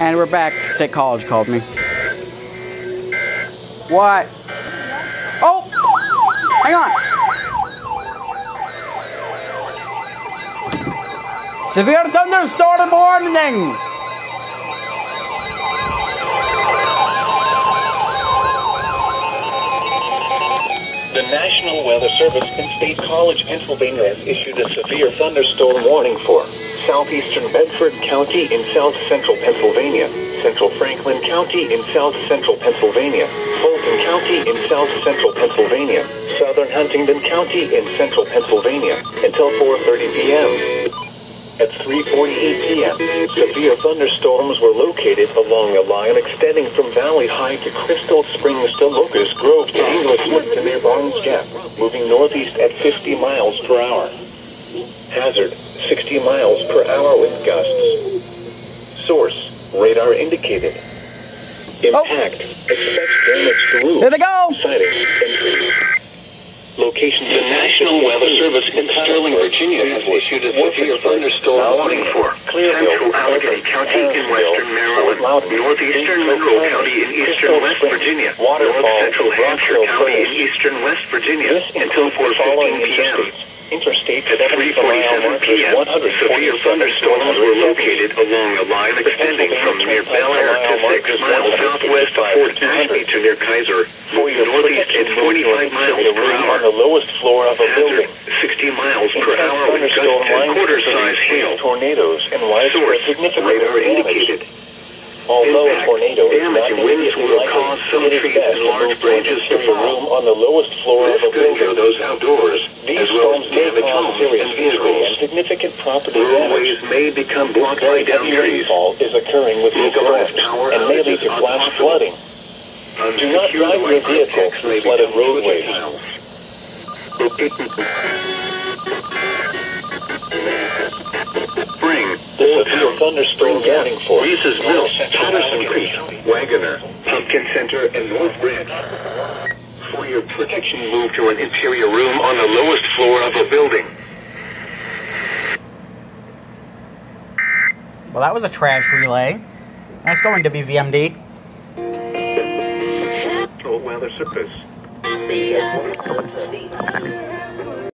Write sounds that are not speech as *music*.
And we're back. State College called me. What? Oh! Hang on! Severe thunderstorm warning! The National Weather Service in State College, Pennsylvania has issued a severe thunderstorm warning for southeastern Bedford County in south central Pennsylvania, central Franklin County in south central Pennsylvania, Fulton County in south central Pennsylvania, southern Huntingdon County in central Pennsylvania until 4.30 p.m. At 3.48 p.m., severe thunderstorms were located along a line extending from Valley-Hi to Crystal Springs to Locust Grove to Englishwood to near Barnes Gap, moving northeast at 50 miles per hour. Hazard, 60 miles per hour with gusts. Source, radar indicated. Oh. Impact, expect damage to roof. There they go! Sightings, entry. Location, the National Weather Service in Sterling, Virginia has issued a severe thunderstorm warning for Central Allegany County in western Maryland, northeastern Monroe County in eastern West Virginia, north central Hampshire County in eastern West Virginia until 4.15 p.m. Interstate at 3.47 p.m., severe thunderstorms were located along a line extending from near Bel Air to 6 miles southwest of Fort Ashby to near Keyser, moving northeast at 45 miles per hour. on the lowest floor of a building. 60 miles per hour with gusts and quarter-size hail. Tornadoes and widespread significant radar indicated. Although a tornado is not damaging winds immediately will cause some trees and large branches to room on the lowest floor This of a could building. those outdoors, These as well storms as may damage homes serious and injury and significant property damage. Roadways may become blocked by down heavy trees. rainfall is occurring with storms power and may lead to flash flooding. Do not drive your vehicle through flooded roadways. *laughs* tiles. Spring, The thunderstorm warning for Reese's Mill, Patterson Creek, Wagoner, Pumpkin Center, and North Branch. For your protection, move to an interior room on the lowest floor of a building. Well, that was a trash relay. That's going, to be WVMD. Weather Service.